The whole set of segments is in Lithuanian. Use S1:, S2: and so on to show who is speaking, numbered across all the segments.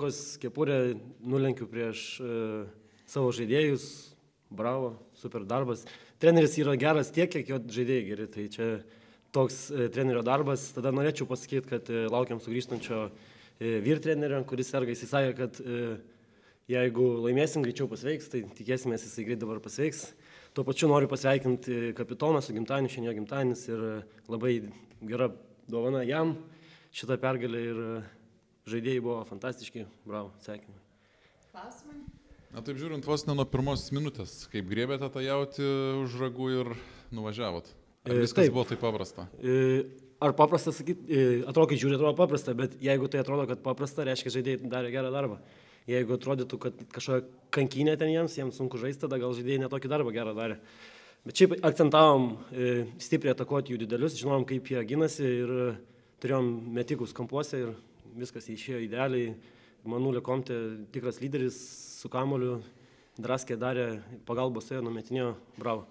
S1: rankos kepurę nulenkiu prieš uh, savo žaidėjus. Bravo, super darbas. Treneris yra geras tiek, kiek jo žaidėjai geri. Tai čia toks uh, trenerio darbas. Tada norėčiau pasakyti, kad uh, laukiam sugrįžtančio uh, vyr trenerio, kuris serga. Jis sakė, kad uh, jeigu laimėsim greičiau pasveiks, tai tikėsime, jisai greit dabar pasveiks. Tuo pačiu noriu pasveikinti kapitoną su gimtadieniu, šiandien jo gimtadienis ir labai gera dovana jam šitą pergalę ir žaidėjai buvo fantastiški, bravo, sveikinimai.
S2: Klausimai?
S3: Na taip žiūrint, vos ne nuo pirmos minutės, kaip grėbėte tą jauti už ragų ir nuvažiavot. Ar
S1: E,
S3: viskas
S1: taip.
S3: buvo taip paprasta?
S1: E, Ar paprasta sakyti, e, atrodo, kai žiūri, atrodo paprasta, bet jeigu tai atrodo, kad paprasta, reiškia, žaidėjai darė gerą darbą. Jeigu atrodytų, kad kažkokia kankinė ten jiems, jiems sunku žaisti, tada gal žaidėjai netokį darbą gerą darė. Bet šiaip akcentavom stipriai atakuoti jų didelius, žinom, kaip jie ginasi ir turėjom metikus kampuose ir viskas išėjo idealiai. Manulė Komtė tikras lyderis su kamoliu, draskė darė, pagalbos ėjo, numetinėjo, bravo.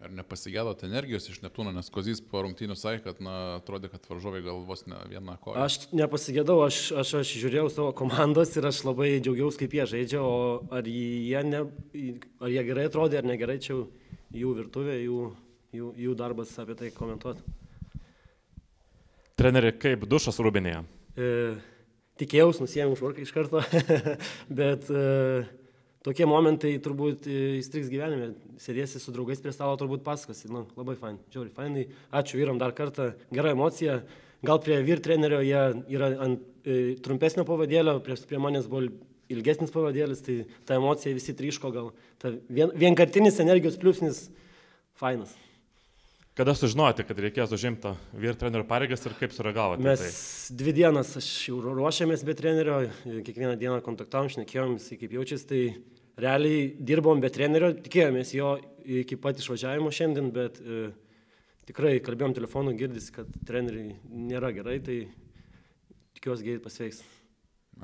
S3: Ar nepasigėdot energijos iš Neptūno, nes Kozys po rungtynių sakė, kad, na, atrodė, kad varžovai gal vos ne vieną koją.
S1: Aš nepasigėdau, aš, aš, aš žiūrėjau savo komandos ir aš labai džiaugiausi, kaip jie žaidžia, o ar jie, ne, ar jie gerai atrodė ar negerai, čia jų virtuvė, jų, jų, jų darbas apie tai komentuoti.
S4: Treneri, kaip dušas rūbinėje?
S1: E, tikėjausi, nusėmiau švarką iš karto, bet e, tokie momentai turbūt e, įstriks gyvenime. Sėdėsi su draugais prie stalo, turbūt pasakosi. Nu, labai fain, žiauri fainai. Ačiū vyram dar kartą, gera emocija. Gal prie vyr trenerio jie yra ant e, trumpesnio pavadėlio, prie, prie manęs buvo ilgesnis pavadėlis, tai ta emocija visi triško gal. Ta vien, vienkartinis energijos pliusnis, fainas.
S4: Kada sužinojote, kad reikės užimti vyr trenerių pareigas ir kaip sureagavote?
S1: Mes
S4: tai?
S1: dvi dienas aš jau ruošiamės be trenerio, kiekvieną dieną kontaktavom, šnekėjom, jisai kaip jaučiasi, tai realiai dirbom be trenerio, tikėjomės jo iki pat išvažiavimo šiandien, bet e, tikrai kalbėjom telefonu, girdis, kad treneriai nėra gerai, tai tikiuosi greit pasveiks.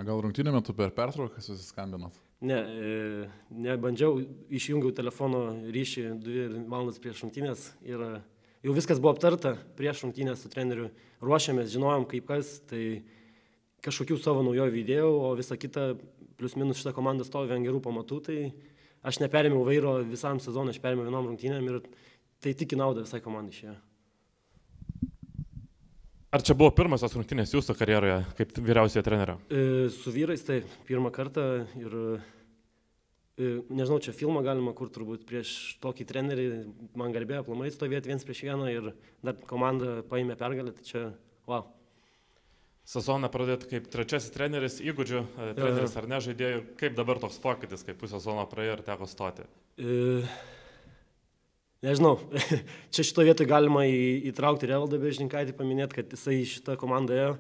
S3: Gal rungtynių metu per pertrauką susiskambinot?
S1: Ne, e, nebandžiau, išjungiau telefono ryšį dvi valandas prieš rungtynės ir e, jau viskas buvo aptarta prieš rungtynės su treneriu, ruošiamės, žinojom kaip kas, tai kažkokių savo naujovių įdėjau, o visa kita, plus minus šitą komandą stovi ant gerų pamatų, tai aš neperėmiau vairo visam sezonui, aš perėmiau vienom rungtynėm ir tai tik į naudą visai komandai išėjo.
S4: Ar čia buvo pirmasis rungtynės jūsų karjeroje kaip vyriausiojo trenerio?
S1: E, su vyrais tai pirmą kartą ir nežinau, čia filmą galima kur turbūt prieš tokį trenerį, man garbėjo aplamai stovėti viens prieš vieną ir dar komanda paėmė pergalę, tai čia, wow.
S4: Sezoną pradėti kaip trečiasis treneris, įgūdžių e, treneris ar ne žaidėjų. Kaip dabar toks pokytis, kaip pusę sezono praėjo ir teko stoti?
S1: E, nežinau, čia šito vietoj galima į, įtraukti Revaldą Bežninkaitį, paminėti, kad jisai šitą komandą ėjo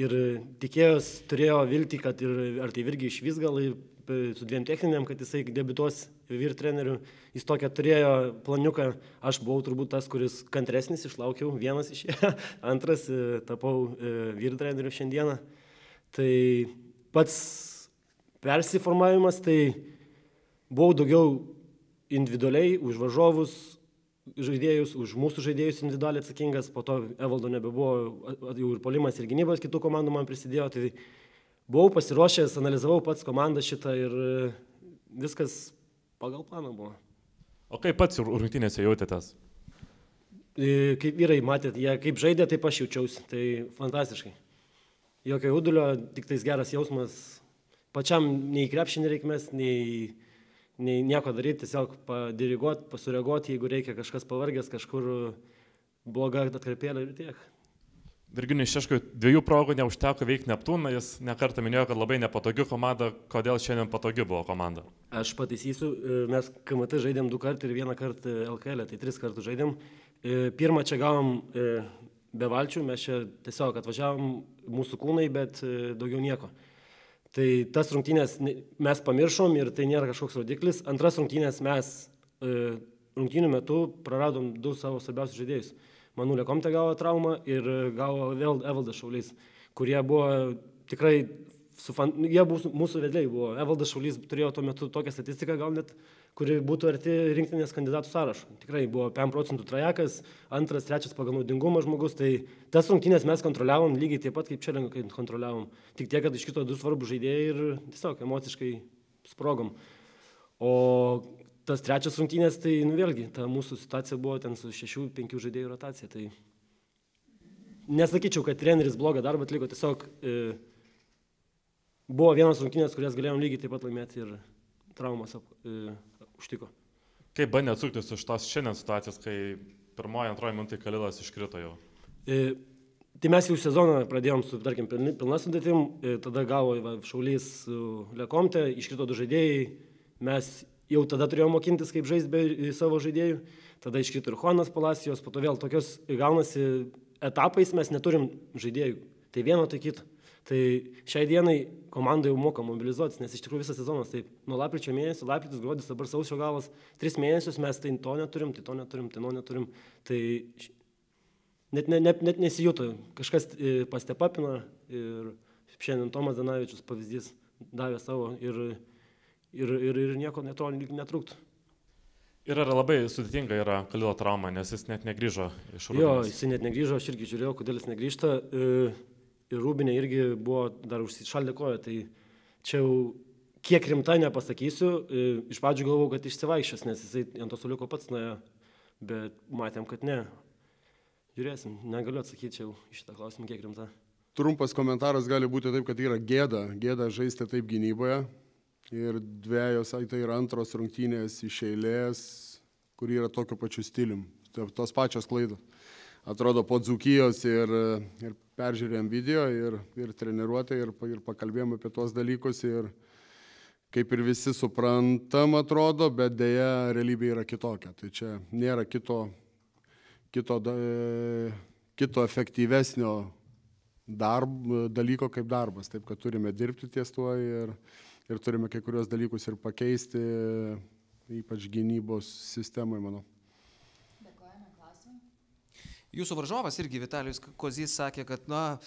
S1: ir tikėjos, turėjo viltį, kad ir ar tai irgi iš vis gal su dviem techniniam, kad jisai debituos vyr treneriu. Jis tokią turėjo planiuką, aš buvau turbūt tas, kuris kantresnis, išlaukiau, vienas iš jų, antras e, tapau e, vyr treneriu šiandieną. Tai pats persiformavimas, tai buvau daugiau individualiai už varžovus žaidėjus, už mūsų žaidėjus individualiai atsakingas, po to Evaldo nebebuvo, jau ir polimas ir gynybos kitų komandų man prisidėjo, tai buvau pasiruošęs, analizavau pats komandą šitą ir e, viskas pagal planą buvo.
S4: O kaip pats rungtynėse jautėtės?
S1: E, Kaip vyrai matėt, jie kaip žaidė, taip aš jaučiausi, tai fantastiškai. Jokio jaudulio, tik tais geras jausmas, pačiam nei krepšinį reikmės, nei, nei nieko daryti, tiesiog padiriguoti, pasureaguoti, jeigu reikia kažkas pavargęs, kažkur bloga atkarpėlė ir tiek.
S4: Virginijui Šeškui dviejų progų neužteko veikti Neptūną, jis nekartą minėjo, kad labai nepatogi komanda, kodėl šiandien patogi buvo komanda.
S1: Aš pataisysiu, e, mes KMT žaidėm du kartus ir vieną kartą LKL, tai tris kartus žaidėm. E, Pirmą čia gavom e, be valčių, mes čia tiesiog atvažiavom mūsų kūnai, bet e, daugiau nieko. Tai tas rungtynės mes pamiršom ir tai nėra kažkoks rodiklis. Antras rungtynės mes e, rungtynių metu praradom du savo svarbiausius žaidėjus. Manulė Komte gavo traumą ir gavo vėl Evaldas Šaulys, kurie buvo tikrai, fan, jie buvo, mūsų vedliai buvo. Evaldas Šaulys turėjo tuo metu tokią statistiką, gal net kuri būtų arti rinktinės kandidatų sąrašo. Tikrai buvo 5 procentų trajekas, antras, trečias pagal naudingumą žmogus, tai tas rungtynės mes kontroliavom lygiai taip pat kaip čia kontroliavom. Tik tiek, kad iškito du svarbus žaidėjai ir tiesiog emociškai sprogom. O tas trečias rungtynės, tai nu vėlgi, ta mūsų situacija buvo ten su šešių, penkių žaidėjų rotacija. Tai nesakyčiau, kad treneris blogą darbą atliko, tiesiog e, buvo vienos rungtynės, kurias galėjom lygiai taip pat laimėti ir traumas ap, e, užtiko.
S4: Kaip bandė atsuktis iš tos šiandien situacijos, kai pirmoji, antroji minutė Kalilas iškrito jau?
S1: E, tai mes jau sezoną pradėjom su, tarkim, pilna sudėtim, e, tada gavo va, šaulys Lekomte, iškrito du žaidėjai, mes jau tada turėjome mokintis, kaip žaisti be e, savo žaidėjų, tada iškrito ir Juanas Palacijos, po to vėl tokios gaunasi etapais mes neturim žaidėjų, tai vieno, tai kito. Tai šiai dienai komanda jau moka mobilizuotis, nes iš tikrųjų visas sezonas taip, nuo lapkričio mėnesio, lapkritis, gruodis, dabar sausio galas, tris mėnesius mes tai to neturim, tai to neturim, tai to neturim. Tai net, net, net, net nesijuto, kažkas e, pastepapino ir šiandien Tomas Danavičius pavyzdys davė savo ir, ir, ir, ir nieko neto netrūktų.
S4: Ir yra labai sudėtinga yra Kalilo trauma, nes jis net negrįžo iš Rūbinės.
S1: Jo, jis net negrįžo, aš irgi žiūrėjau, kodėl jis negrįžta. E, ir Rūbinė irgi buvo dar užsišaldę koją, tai čia jau kiek rimtai nepasakysiu, e, iš pradžių galvojau, kad išsivaišęs, nes jisai ant to suliuko pats nuėjo, bet matėm, kad ne. Žiūrėsim, negaliu atsakyti jau šitą klausimą, kiek rimta.
S2: Trumpas komentaras gali būti taip, kad yra gėda, gėda žaisti taip gynyboje. Ir dviejos, tai yra antros rungtynės iš eilės, kur yra tokiu pačiu stilium. Tos pačios klaidos. Atrodo, po dzūkyjos ir, ir peržiūrėjom video ir, ir treniruotę ir, ir pakalbėjom apie tuos dalykus ir kaip ir visi suprantam atrodo, bet dėja realybė yra kitokia. Tai čia nėra kito, kito, kito efektyvesnio darb, dalyko kaip darbas. Taip kad turime dirbti ties tuo ir, ir turime kai kurios dalykus ir pakeisti, ypač gynybos sistemai, manau.
S5: Jūsų varžovas irgi Vitalijus Kozys sakė, kad, na,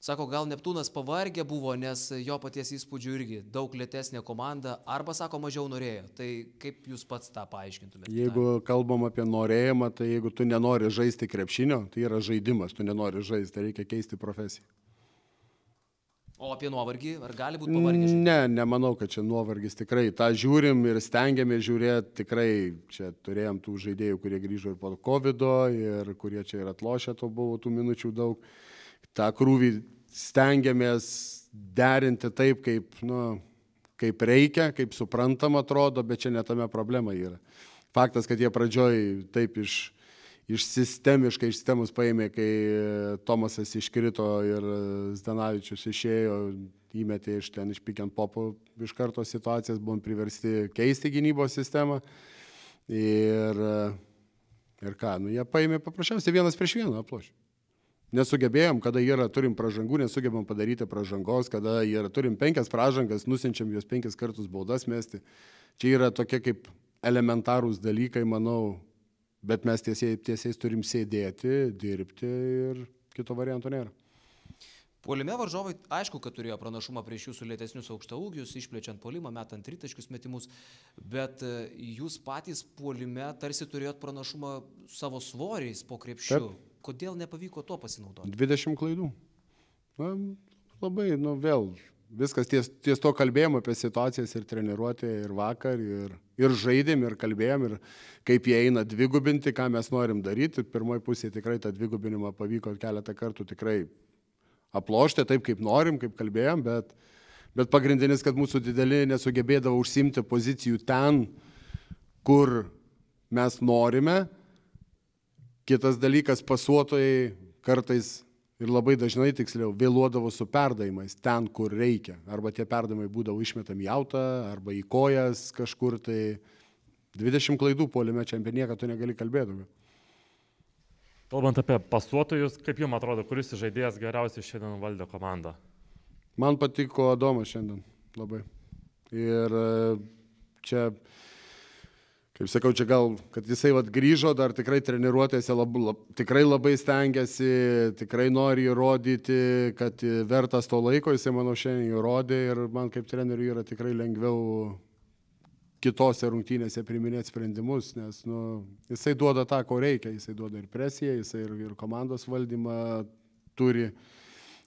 S5: sako, gal Neptūnas pavargę buvo, nes jo paties įspūdžių irgi daug lėtesnė komanda, arba, sako, mažiau norėjo. Tai kaip jūs pats tą paaiškintumėte?
S2: Jeigu kalbam apie norėjimą, tai jeigu tu nenori žaisti krepšinio, tai yra žaidimas, tu nenori žaisti, tai reikia keisti profesiją.
S5: O apie nuovargį, ar gali būti pavargęs?
S2: Ne, nemanau, kad čia nuovargis tikrai. Ta žiūrim ir stengiamės žiūrėti, tikrai čia turėjom tų žaidėjų, kurie grįžo ir po COVID ir kurie čia ir atlošę to buvo tų minučių daug. Ta krūvį stengiamės derinti taip, kaip, nu, kaip reikia, kaip suprantam atrodo, bet čia netame problema yra. Faktas, kad jie pradžioj taip iš iš sistemiškai iš sistemos paėmė, kai Tomasas iškrito ir Zdanavičius išėjo, įmetė iš ten iš pikiant popų iš karto situacijas, buvom priversti keisti gynybos sistemą. Ir, ir ką, nu jie paėmė paprasčiausiai vienas prieš vieną aplošį. Nesugebėjom, kada yra, turim pražangų, nesugebam padaryti pražangos, kada yra, turim penkias pražangas, nusinčiam juos penkis kartus baudas mesti. Čia yra tokie kaip elementarūs dalykai, manau, Bet mes tiesiai, tiesiai turim sėdėti, dirbti ir kito varianto nėra.
S5: Puolime varžovai, aišku, kad turėjo pranašumą prieš jūsų lėtesnius aukštaūgius, išplečiant puolimą, metant tritaškius metimus, bet e, jūs patys puolime tarsi turėjot pranašumą savo svoriais po krepšiu. Taip. Kodėl nepavyko to pasinaudoti?
S2: 20 klaidų. Na, labai, nu vėl, viskas ties, ties to kalbėjom apie situacijas ir treniruotė, ir vakar, ir, ir žaidėm, ir kalbėjom, ir kaip jie eina dvigubinti, ką mes norim daryti. Pirmoji pusė tikrai tą dvigubinimą pavyko keletą kartų tikrai aplošti taip, kaip norim, kaip kalbėjom, bet, bet pagrindinis, kad mūsų dideli nesugebėdavo užsimti pozicijų ten, kur mes norime. Kitas dalykas, pasuotojai kartais ir labai dažnai tiksliau vėluodavo su perdavimais ten, kur reikia. Arba tie perdavimai būdavo išmetami į autą, arba į kojas kažkur. Tai 20 klaidų polime apie nieką tu negali kalbėti.
S4: Kalbant apie pasuotojus, kaip jums atrodo, kuris žaidėjas geriausiai šiandien valdė komandą?
S2: Man patiko Adomas šiandien labai. Ir e, čia kaip sakau, čia gal, kad jisai vat grįžo, dar tikrai treniruotėse lab, lab, tikrai labai stengiasi, tikrai nori įrodyti, kad vertas to laiko, jisai manau šiandien įrodė ir man kaip treneriui yra tikrai lengviau kitose rungtynėse priminėti sprendimus, nes nu, jisai duoda tą, ko reikia, jisai duoda ir presiją, jisai ir, ir komandos valdymą turi,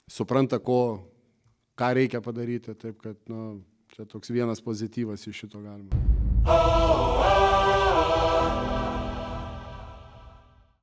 S2: supranta, ko, ką reikia padaryti, taip kad nu, čia toks vienas pozityvas iš šito galima. Oh, oh.